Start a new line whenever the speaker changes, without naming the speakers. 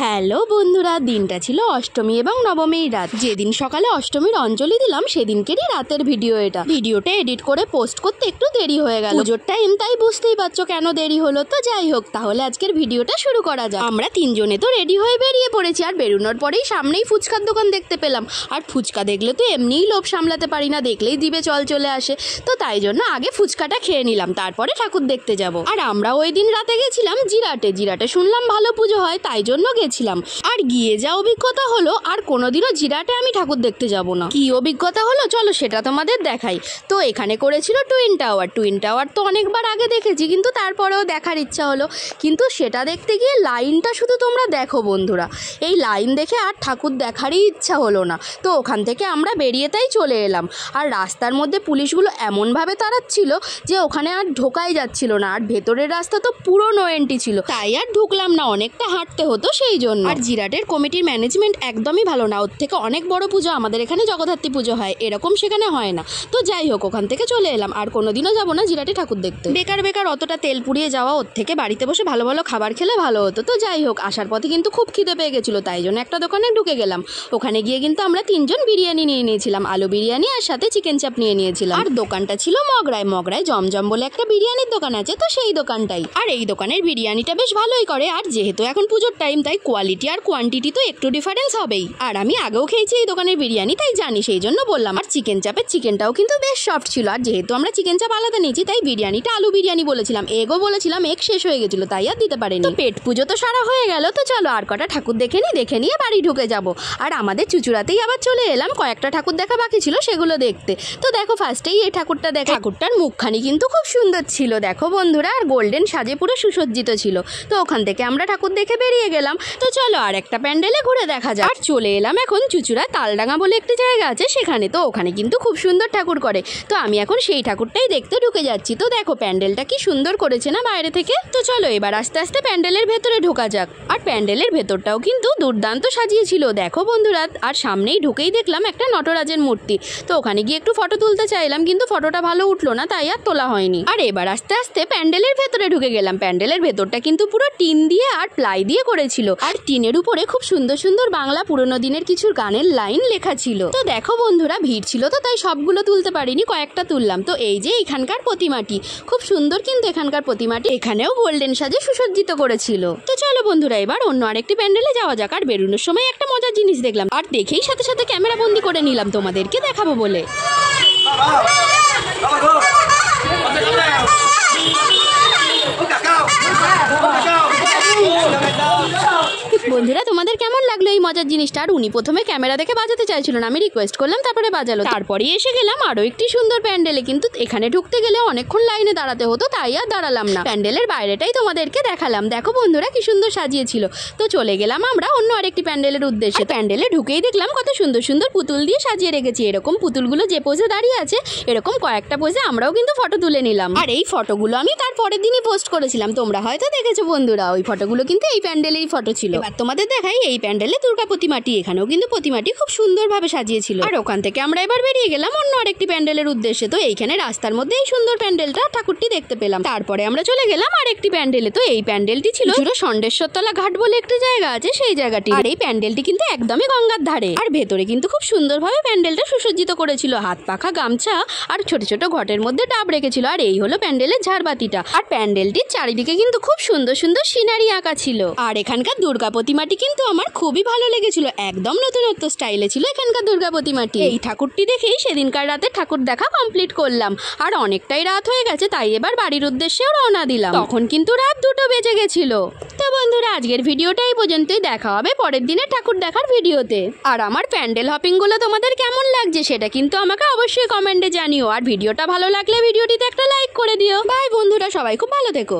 Hello বন্ধুরা, দিনটা ছিল অষ্টমী এবং নবমীর রাত। যেদিন সকালে অষ্টমীর অঞ্জলি দিলাম, সেদিনকেরই রাতের ভিডিও এটা। ভিডিওটা এডিট করে পোস্ট করতে একটু দেরি হয়ে গেল। পুজোর টাইম তাই বুঝতেই পারছ কেন দেরি হলো, তো যাই হোক, তাহলে আজকের ভিডিওটা শুরু করা যাক। আমরা তিনজনে তো রেডি হয়ে বেরিয়ে পড়েছি, আর বেরোনোর পরেই সামনেই ফুচকার দোকান দেখতে পেলাম। আর ফুচকা দেখলে তো এমনিই লোভ সামলাতে পারি না, দেখলেই দিবে চল চলে আসে। তো তাই জন্য আগে ফুচকাটা খেয়ে নিলাম, তারপরে ঠাকুর দেখতে যাব। আর আমরা ওই দিন রাতে গেছিলাম জিরাটে। জিরাটে শুনলাম ভালো পুজো হয়, তাই জন্য গেছিলাম আর গিয়ে যা অভিজ্ঞতা হলো, আর কোনোদিনও জিরাটে আমি ঠাকুর দেখতে যাব না। কি অভিজ্ঞতা হলো? চলো সেটা তোমাদের দেখাই। তো এখানে করেছিল টুইন টাওয়ার। টুইন টাওয়ার তো অনেকবার আগে দেখেছি, কিন্তু তারপরেও দেখার ইচ্ছা হলো। কিন্তু সেটা দেখতে গিয়ে লাইনটা শুধু তোমরা দেখো, বন্ধুরা। এই লাইন দেখে আর ঠাকুর দেখারই ইচ্ছা হলো না। তো ওখান থেকে আমরা বেরিয়ে তাই চলে এলাম। আর রাস্তার মধ্যে পুলিশগুলো এমনভাবে তাড়াচ্ছিল যে ওখানে আর ঢোকাই যাচ্ছিল না। আর ভেতরের রাস্তা তো পুরো নো এন্ট্রি ছিল। তাই আর ঢুকলাম না। অনেকটা হাঁটতে হতো সেই জন্য। আর জিরাটের কমিটির ম্যানেজমেন্ট একদমই ভালো না। ওর থেকে অনেক বড় পুজো আমাদের এখানে জগদ্ধাত্রী পুজো হয়। এরকম সেখানে হয় না। তো যাই হোক ওখান থেকে চলে এলাম। আর কোনোদিনও যাব না জিরাটে ঠাকুর দেখতে। বেকার বেকার অতটা তেল পুড়িয়ে যাওয়া ওর থেকে বাড়িতে বসে ভালো ভালো খাবার খেলে ভালো হতো। তো যাই হোক আসার পথে কিন্তু খুব খিদে পেয়ে গেছিল। তাই জন্য একটা দোকানে ঢুকে গেলাম। ওখানে গিয়ে কিন্তু আমরা তিনজন বিরিয়ানি নিয়ে নিয়েছিলাম। আলু বিরিয়ানি আর সাথে চিকেন চাপ নিয়ে নিয়েছিলাম। আর দোকানটা ছিল মগরায়। মগরায় জমজম বলে একটা বিরিয়ানির দোকান আছে। তো সেই দোকানটাই। আর এই দোকানের বিরিয়ানিটা বেশ ভালোই করে। আর যেহেতু এখন পুজোর টাইম তাই কোয়ালিটি আর কোয়ান্টিটি তো একটু ডিফারেন্স হবেই। আর আমি আগেও খেয়েছি এই দোকানের বিরিয়ানি, তাই জানি, সেই জন্য বললাম। আর চিকেন চাপের চিকেনটাও কিন্তু বেশ সফট ছিল। আর যেহেতু আমরা চিকেন চাপ আলাদা নিয়েছি, তাই বিরিয়ানিটা আলু বিরিয়ানি বলেছিলাম। এগো বলেছিলাম এক শেষ হয়ে গেছিল, তাই আর দিতে পারেনি। পেট পুজো তো সারা হয়ে গেল, তো চলো আর কটা ঠাকুর দেখে নি দেখে নিয়ে বাড়ি ঢুকে যাব। আর আমাদের চুচুড়াতেই আবার চলে এলাম, কয়েকটা ঠাকুর দেখা বাকি ছিল, সেগুলো দেখতে। তো দেখো ফার্স্টেই এই ঠাকুরটা দেখ। ঠাকুরটার মুখখানি কিন্তু খুব সুন্দর ছিল, দেখো বন্ধুরা। আর গোল্ডেন সাজে পুরো সুসজ্জিত ছিল। তো ওখান থেকে আমরা ঠাকুর দেখে বেরিয়ে গেলাম। তো চলো আর একটা প্যান্ডেলে ঘুরে দেখা যাক। আর চলে এলাম এখন চুচুড়া তালডাঙ্গা বলে একটি জায়গা আছে সেখানে। তো ওখানে কিন্তু খুব সুন্দর ঠাকুর করে। তো আমি এখন সেই ঠাকুরটাই দেখতে ঢুকে যাচ্ছি। তো দেখো প্যান্ডেলটা কি সুন্দর করেছে না বাইরে থেকে? তো চলো এবার আস্তে আস্তে প্যান্ডেলের ভেতরে ঢোকা যাক। প্যান্ডেলের ভেতরটাও কিন্তু দুর্দান্ত সাজিয়েছিল। দেখো বন্ধুরা, আর সামনেই ঢুকেই দেখলাম একটা নটরাজের মূর্তি। তো ওখানে গিয়ে একটু ফটো তুলতে চাইলাম, কিন্তু ফটোটা ভালো উঠল না, তাই আর তোলা হয়নি। আর এবার আস্তে আস্তে প্যান্ডেলের ভেতরে ঢুকে গেলাম। প্যান্ডেলের ভেতরটা কিন্তু পুরো টিন দিয়ে আর প্লাই দিয়ে করেছিল। আর টিনের উপরে খুব সুন্দর সুন্দর বাংলা পুরোনো দিনের কিছু গানের লাইন লেখা ছিল। তো দেখো বন্ধুরা, ভিড় ছিল তো, তাই সবগুলো তুলতে পারিনি, কয়েকটা তুললাম। তো এই যে এখানকার প্রতিমাটি, খুব সুন্দর কিন্তু এখানকার প্রতিমাটি এখানেও গোল্ডেন সাজে সুসজ্জিত করেছিল। তো চলো বন্ধুরা এবার অন্য আরেকটি প্যান্ডেলে যাওয়া যাক আর বেরোনোর সময় একটা মজার জিনিস দেখলাম আর দেখেই সাথে সাথে ক্যামেরা বন্দি করে নিলাম তোমাদেরকে দেখাবো বলে বন্ধুরা, তোমাদের কেমন লাগল এই মজার জিনিসটা? আর উনি প্রথমে ক্যামেরা দেখে বাজাতে চাইছিল না আমি রিকোয়েস্ট করলাম, তারপরে বাজালো। তারপরে এসে গেলাম আরও একটি সুন্দর প্যান্ডেলে। কিন্তু এখানে ঢুকতে গেলে অনেকক্ষণ লাইনে দাঁড়াতে হতো, তাই আর দাঁড়ালাম না। প্যান্ডেলের বাইরেটাই তোমাদেরকে দেখালাম। দেখো বন্ধুরা, কি সুন্দর সাজিয়েছিল। তো চলে গেলাম আমরা অন্য আরেকটি প্যান্ডেলের উদ্দেশ্যে। প্যান্ডেলে ঢুকেই দেখলাম কত সুন্দর সুন্দর পুতুল দিয়ে সাজিয়ে রেখেছি। এরকম পুতুলগুলো যে পোজে দাঁড়িয়ে আছে, এরকম কয়েকটা পোজে আমরাও কিন্তু ফটো তুলে নিলাম। আর এই ফটোগুলো আমি তার পরের দিনই পোস্ট করেছিলাম। তোমরা হয়তো দেখেছ বন্ধুরা, ওই ফটোগুলো কিন্তু এই প্যান্ডেলেরই ফটো ছিল। তোমাদের দেখাই এই প্যান্ডেলে দুর্গা প্রতিমাটি। এখানেও কিন্তু প্রতিমাটি খুব সুন্দরভাবে সাজিয়েছিল। আর ওখান থেকে আমরা এবার বেরিয়ে গেলাম অন্য আরেকটি প্যান্ডেলের উদ্দেশ্যে। তো এইখানে রাস্তার মধ্যে এই সুন্দর প্যান্ডেলটা ঠাকুরটি দেখতে পেলাম। তারপরে আমরা চলে গেলাম আরেকটি প্যান্ডেলে। তো এই প্যান্ডেলটি ছিল পুরো ষণ্ডেশ্বরতলা ঘাট বলে একটি জায়গা আছে, সেই জায়গাটি। আর এই প্যান্ডেলটি কিন্তু একদমই গঙ্গার ধারে। আর ভেতরে কিন্তু খুব সুন্দরভাবে প্যান্ডেলটা সুসজ্জিত করেছিল। হাত পাখা, গামছা আর ছোট ছোট ঘটের মধ্যে ডাব রেখেছিল। আর এই হলো প্যান্ডেলের ঝাড়বাতিটা। আর প্যান্ডেলটির চারিদিকে কিন্তু খুব সুন্দর সুন্দর সিনারি আঁকা ছিল। আর এখানকার দুর্গা প্রতিমাটি কিন্তু আমার খুবই ভালো লেগেছিল। একদম নতুনত্ব স্টাইলে ছিল এখানকার দুর্গা প্রতিমাটি এই ঠাকুরটি দেখেই সেদিনকার রাতে ঠাকুর দেখা কমপ্লিট করলাম। আর অনেকটাই রাত হয়ে গেছে তাই এবার বাড়ির উদ্দেশ্যেও রওনা দিলাম। তখন কিন্তু রাত দুটো বেজে গেছিল। তো বন্ধুরা আজকের ভিডিওটা এই পর্যন্তই। দেখা হবে পরের দিনের ঠাকুর দেখার ভিডিওতে। আর আমার প্যান্ডেল হপিংগুলো তোমাদের কেমন লাগছে সেটা কিন্তু আমাকে অবশ্যই কমেন্টে জানিও। আর ভিডিওটা ভালো লাগলে ভিডিওটিতে একটা লাইক করে দিও। বাই বন্ধুরা সবাই খুব ভালো থেকো।